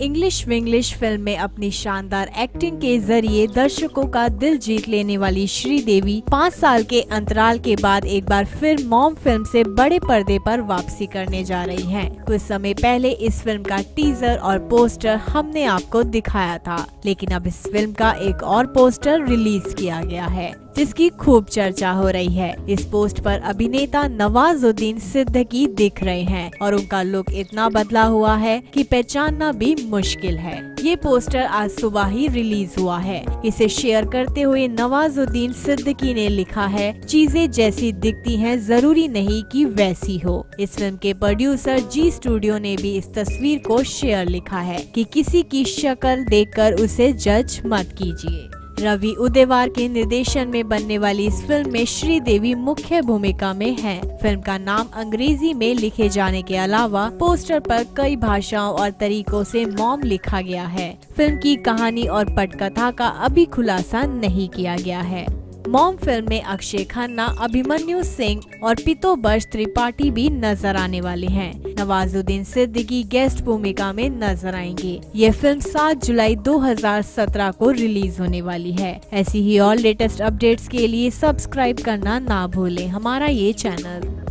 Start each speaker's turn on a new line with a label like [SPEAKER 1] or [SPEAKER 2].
[SPEAKER 1] English Vinglish film में अपनी शानदार एक्टिंग के ज़रिए दर्शकों का दिल जीत लेने वाली श्रीदेवी पाँच साल के अंतराल के बाद एक बार फिर मॉम फ़िल्म से बड़े पर्दे पर वापसी करने जा रही हैं। कुछ समय पहले इस फ़िल्म का टीजर और पोस्टर हमने आपको दिखाया था, लेकिन अब इस फ़िल्म का एक और पोस्टर रिलीज़ किया गया है, जिसकी खूब चर्चा हो रही है इस पोस्ट पर अभिनेता नवाजुद्दीन सिद्दीकी दिख रहे हैं और उनका लुक इतना बदला हुआ है कि पहचानना भी मुश्किल है। ये पोस्टर आज सुबह ही रिलीज़ हुआ है। इसे शेयर करते हुए नवाजुद्दीन सिद्दकी ने लिखा है, चीज़ें जैसी दिखती हैं, ज़रूरी नहीं कि वैसी हो। इस फ़िल्म के प्रोड्यूसर जी स्टूडियो ने भी इस तस्वीर को शेयर लिखा है कि किसी की शक्ल देखकर उसे जज मत कीजिए। रवि उदयवार के निर्देशन में बनने वाली इस फ़िल्म में श्रीदेवी मुख्य भूमिका में हैं। फ़िल्म का नाम अंग्रेज़ी में लिखे जाने के अलावा पोस्टर पर कई भाषाओं और तरीकों से मॉम लिखा गया है फ़िल्म की कहानी और पटकथा का अभी खुलासा नहीं किया गया है मॉम फ़िल्म में अक्षय खन्ना, अभिमन्यु सिंह और पितो बर्ष त्रिपाठी भी नज़र आने वाले हैं। नवाजुद्दीन सिद्दीकी गेस्ट भूमिका में नज़र आएँगे। ये फ़िल्म 7 जुलाई 2017 को रिलीज़ होने वाली है। ऐसी ही और लेटेस्ट अपडेट्स के लिए सब्सक्राइब करना ना भूलें। हमारा ये चैनल।